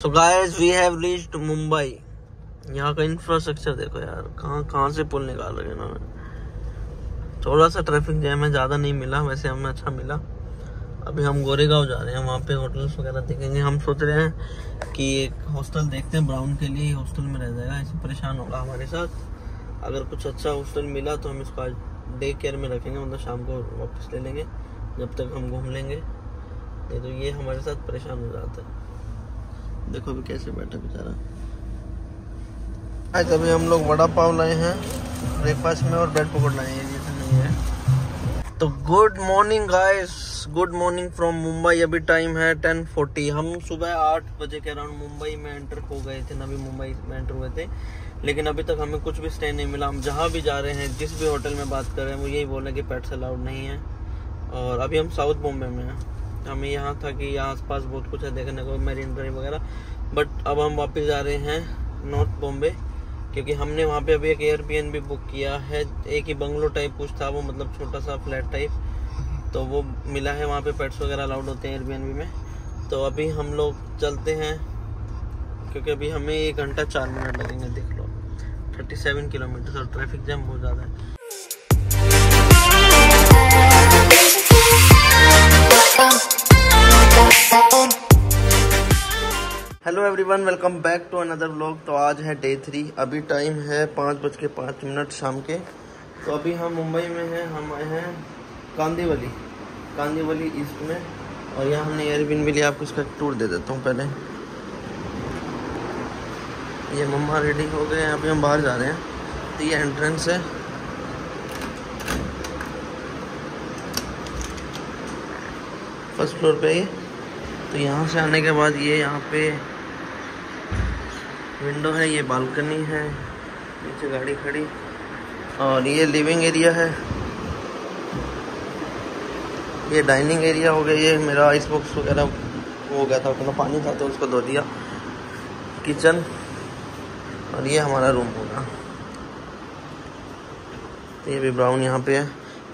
तो guys we have reached Mumbai यहाँ का इंफ्रास्ट्रक्चर देखो यार, कहाँ कहाँ से पुल निकाल रहे हैं इन्होंने। थोड़ा सा ट्रैफ़िक जैम है, ज़्यादा नहीं मिला, वैसे हमें अच्छा मिला। अभी हम गोरेगांव जा रहे हैं, वहाँ पे होटल्स वगैरह देखेंगे। हम सोच रहे हैं कि एक हॉस्टल देखते हैं ब्राउन के लिए हॉस्टल में रह जाएगा। ऐसे परेशान होगा हमारे साथ। अगर कुछ अच्छा हॉस्टल मिला तो हम इसको आज डे केयर में रखेंगे मतलब शाम को वापस ले लेंगे, जब तक हम घूम लेंगे। नहीं तो ये हमारे साथ परेशान हो जाता है। देखो अभी कैसे बैठा बेचारा। आज अभी हम लोग वड़ा पाव लाए हैं ब्रेकफास्ट में और ब्रेड पकौड़ लाए हैं ये नहीं है। तो good morning guys good morning from Mumbai अभी टाइम है 10:40 हम सुबह आठ बजे के अराउंड मुंबई में एंटर हो गए थे नवी मुंबई में एंटर हुए थे। लेकिन अभी तक हमें कुछ भी स्टे नहीं मिला। हम जहाँ भी जा रहे हैं जिस भी होटल में बात कर रहे हैं वो यही बोल रहे हैं कि पेट्स अलाउड नहीं है। और अभी हम साउथ बॉम्बे में हैं। हमें यहाँ था कि यहाँ आसपास बहुत कुछ है देखने को मेरीन ड्राइव वगैरह। बट अब हम वापस जा रहे हैं नॉर्थ बॉम्बे क्योंकि हमने वहाँ पे अभी एक एयरबीएन भी बुक किया है। एक ही बंगलो टाइप कुछ था, वो मतलब छोटा सा फ्लैट टाइप तो वो मिला है वहाँ पे पेट्स वगैरह अलाउड होते हैं एयरबीएन में। तो अभी हम लोग चलते हैं, क्योंकि अभी हमें एक घंटा चार मिनट लगेंगे, देख लो। थर्टी सेवन किलोमीटर और ट्रैफ़िक जैम बहुत ज़्यादा है। Hello everyone welcome back to another vlog तो आज है डे थ्री अभी टाइम है पाँच बज के पाँच मिनट शाम के। तो अभी हम मुंबई में हैं, हम आए हैं कांदीवली। कांदीवली ईस्ट में। और यहाँ हमने एयरबिन भी लिया, आपको इसका टूर दे देता हूँ पहले। ये मम्मा रेडी हो गए हैं, अभी हम बाहर जा रहे हैं। तो ये एंट्रेंस है। फ़र्स्ट फ्लोर पे ये। तो यहाँ से आने के बाद ये यहाँ पे विंडो है, ये बालकनी है, नीचे गाड़ी खड़ी, और ये लिविंग एरिया है। ये डाइनिंग एरिया हो गया, ये मेरा आइस बॉक्स वगैरह हो गया था, उतना पानी था तो उसको धो दिया। किचन और ये हमारा रूम होगा तो ये भी ब्राउन यहाँ पे है।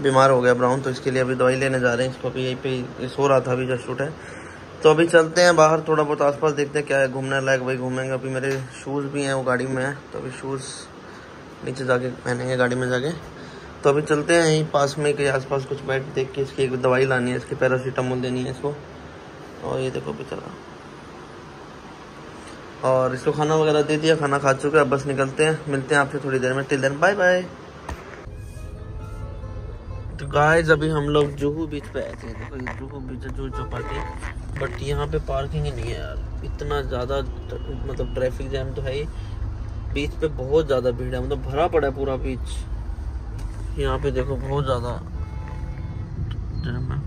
बीमार हो गया ब्राउन तो इसके लिए अभी दवाई लेने जा रहे हैं। इसको अभी यहीं पे सो रहा था, अभी जस्ट शूट है तो अभी चलते हैं बाहर थोड़ा बहुत आसपास देखते हैं क्या है, घूमने लायक वही घूमेंगे। अभी मेरे शूज़ भी हैं वो गाड़ी में है तो अभी शूज़ नीचे जाके पहनेंगे गाड़ी में जाके। तो अभी चलते हैं यहीं पास में के आसपास कुछ बैठ देख के इसकी एक दवाई लानी है, इसकी पैरासीटामोल देनी है इसको। और ये देखो चला। और इसको खाना वगैरह दे दिया, खाना खा चुके अब बस निकलते हैं। मिलते हैं आपसे थोड़ी देर में। टिल देन बाय बाय तो गाइस अभी हम लोग जुहू बीच पे आए थे। देखो जुहू बीच जुहू चौपाटी। बट यहाँ पे पार्किंग ही नहीं है यार। इतना ज़्यादा मतलब ट्रैफ़िक जैम तो है ही। बीच पे बहुत ज़्यादा भीड़ है मतलब भरा पड़ा है पूरा बीच। यहाँ पे देखो बहुत ज़्यादा जैम है।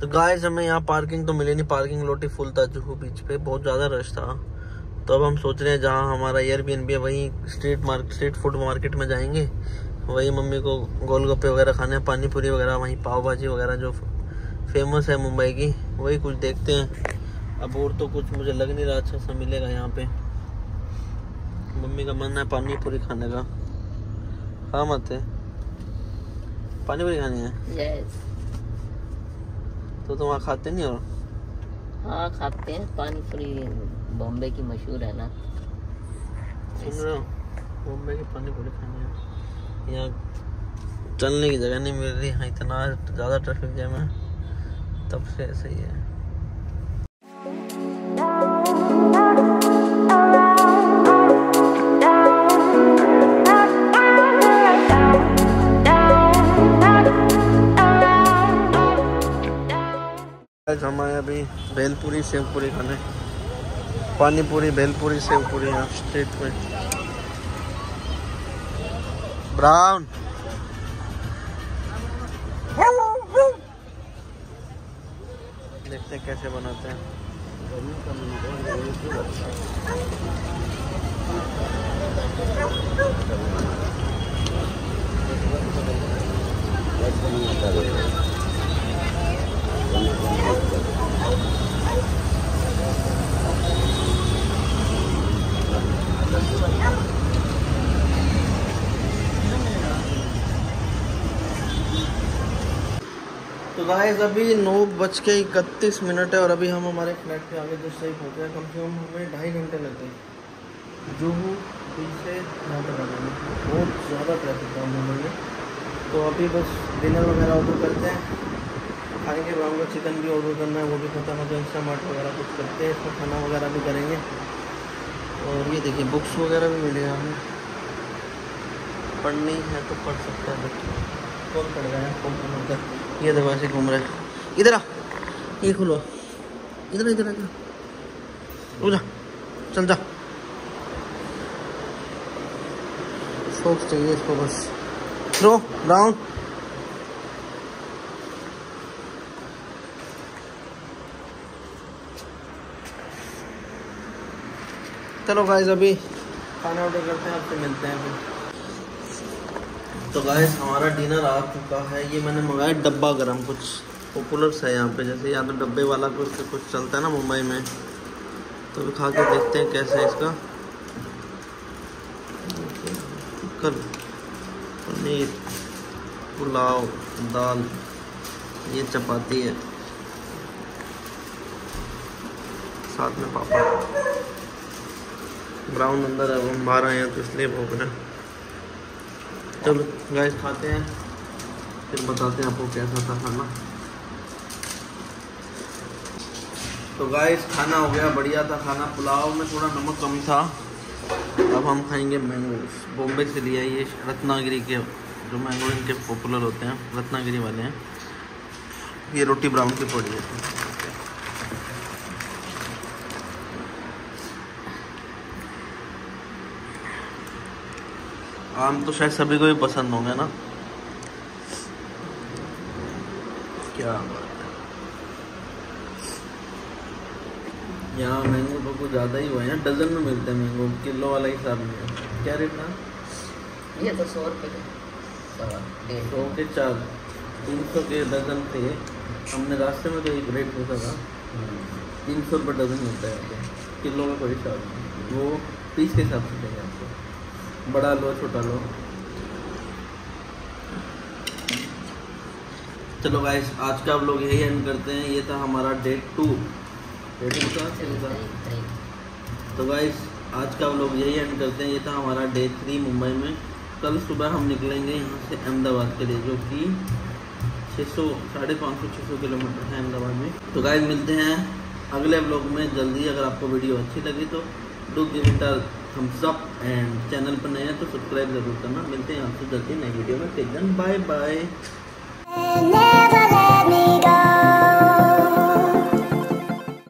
तो गाइस हमें यहाँ पार्किंग तो मिली नहीं। पार्किंग लोटी फुल था जुहू बीच पे। बहुत ज़्यादा रश था। तो अब हम सोच रहे हैं जहाँ हमारा एयरबीएनबी है, वहीं street market street food market में जाएँगे। वही मम्मी को गोलगप्पे वगैरह खाने पानी पूरी वगैरह वहीं पाव भाजी वगैरह जो फ़ेमस है मुंबई की वही कुछ देखते हैं। अब और तो कुछ मुझे लग नहीं रहा अच्छा सा मिलेगा यहाँ पे। मम्मी का मन है पानी पूरी खाने का। हाँ मत। है पानी पूरी खानी है? यस तो तुम वहाँ खाते नहीं हो? हाँ खाते हैं। पानी पूरी बॉम्बे की मशहूर है ना। सुन रहे हो? मुंबई की पानी पूरी खानी है। यहाँ चलने की जगह नहीं मिल रही। यहाँ इतना ज़्यादा ट्रैफ़िक जैम है। तब से ऐसे ही है। हम आए अभी भेलपुरी सेवपुरी खाने। पानीपुरी भेलपुरी सेवपुरी यहाँ स्ट्रीट पे। ब्राउन देखते हैं कैसे बनाते हैं। तो गाइस अभी नौ बज के इकतीस मिनट है और अभी हम हमारे फ्लैट पे आगे जस्ट सही पहुँचे हैं, कम से कम हमें ढाई घंटे लगते हैं। जो बीच से आ जाना बहुत ज़्यादा ट्रैफ़िक था मुंबई में तो अभी बस डिनर वगैरह ऑर्डर करते हैं। ब्राउन का चिकन भी ऑर्डर करना है, वो भी खत्म है तो इंस्टा वगैरह कुछ करते हैं, इसमें खाना वगैरह भी करेंगे। और ये देखिए बुक्स वगैरह भी मिलेगा हमें। पढ़नी है तो पढ़ सकता है। बच्चा, कौन पढ़ रहा है? कौन पढ़ है? ये देखो, ऐसे घूम रहे इधर आ। ये खुलो। इधर इधर इधर। जा। चल जा। फोक्स चाहिए इसको बस। Throw, down. चलो गाइस अभी खाना ऑर्डर करते हैं, आपसे मिलते हैं फिर। तो गाइस हमारा डिनर आ चुका है। ये मैंने मंगाया डब्बा गरम कुछ पॉपुलर है यहाँ पे जैसे यहाँ पे डब्बे वाला कुछ कुछ चलता है ना मुंबई में। तो अभी खा के देखते हैं कैसे है इसका। कर पनीर पुलाव दाल ये चपाती है। साथ में पापा। ब्राउन अंदर है हम बाहर आए हैं तो इसलिए भोग रहे हैं चलो गैस खाते हैं। फिर बताते हैं आपको कैसा था खाना। तो गाइस खाना हो गया, बढ़िया था खाना। पुलाव में थोड़ा नमक कम था। अब हम खाएँगे मैंगो बॉम्बे से लिया ये रत्नागिरी के जो मैंगो इनके पॉपुलर होते हैं, रत्नागिरी वाले हैं। ये रोटी ब्राउन की पड़ी है। आम तो शायद सभी को भी पसंद होंगे ना। क्या बात है। यहाँ मैंगो तो कुछ ज़्यादा ही हुआ है डजन में मिलते हैं मैंगो किलो वाला हिसाब में क्या रेट था? ये तो सौ रुपये सौ के चार तीन सौ के डजन थे। हमने रास्ते में तो एक रेट पूछा था। तीन सौ रुपये डजन मिलता है। किलो का कोई नहीं। वो पीस के हिसाब से देंगे बड़ा लो छोटा लो। चलो गाइस आज का आप लोग यही एंड करते हैं। ये था हमारा डे टू डे टू का तो गाइस आज का आप लोग यही एंड करते हैं। ये था हमारा डे थ्री मुंबई में। कल सुबह हम निकलेंगे यहाँ से अहमदाबाद के लिए जो कि 600 साढ़े पाँच सौ छः सौ किलोमीटर है अहमदाबाद में। तो गाइस मिलते हैं अगले ब्लॉग में। जल्दी अगर आपको वीडियो अच्छी लगी तो do give it thumbs up and channel पर नए हैं तो सब्सक्राइब ज़रूर करना। मिलते हैं आपसे जल्दी नई वीडियो में। Take bye bye